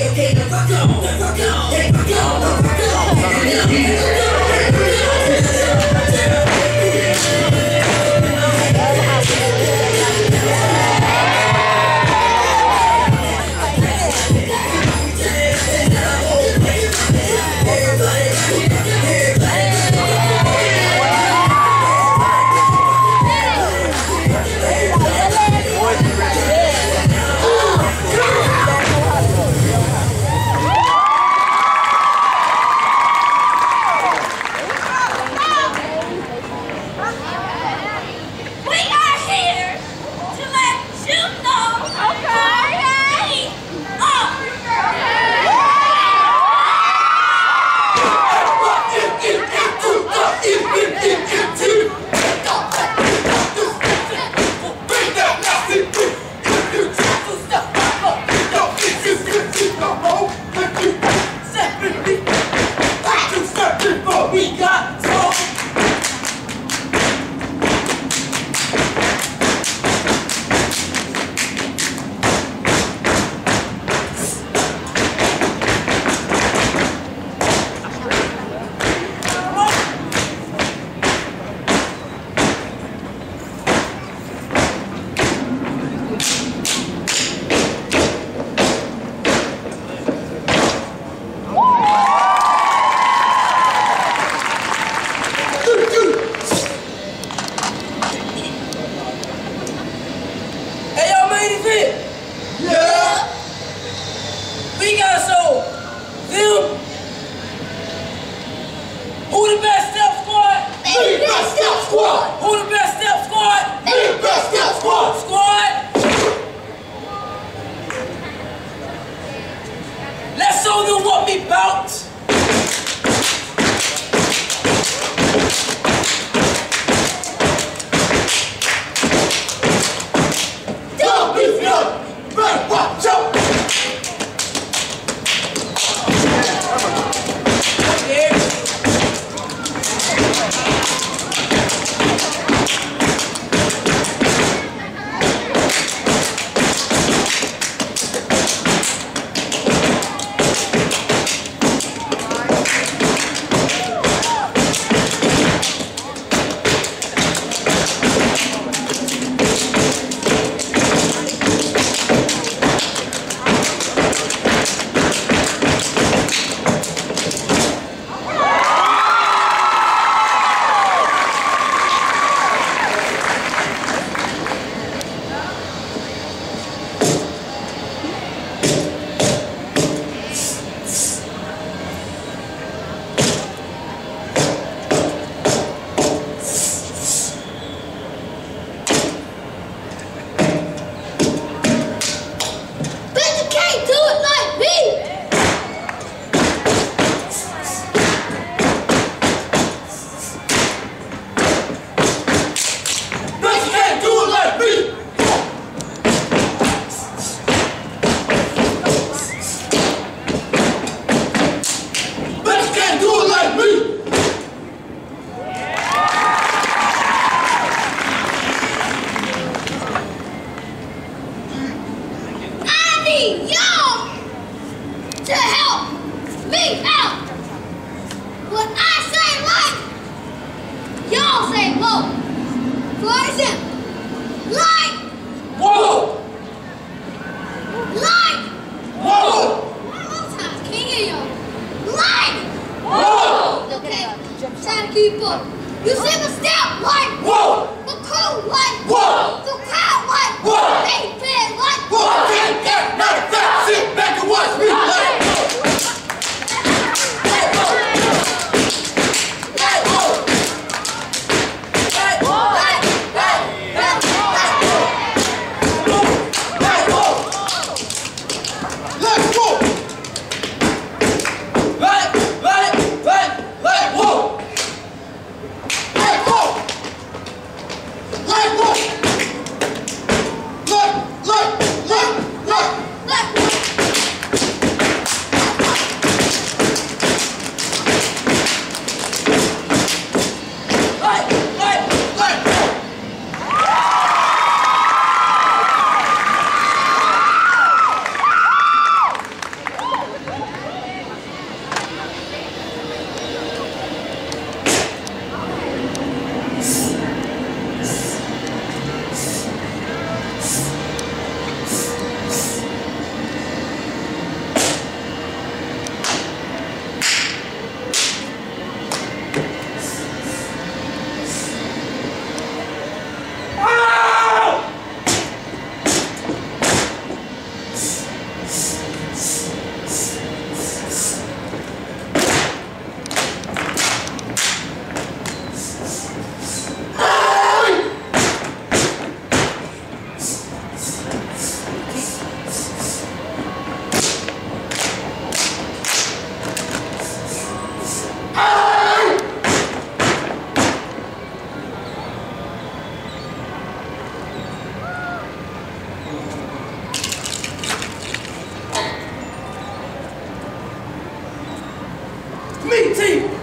We Me, team.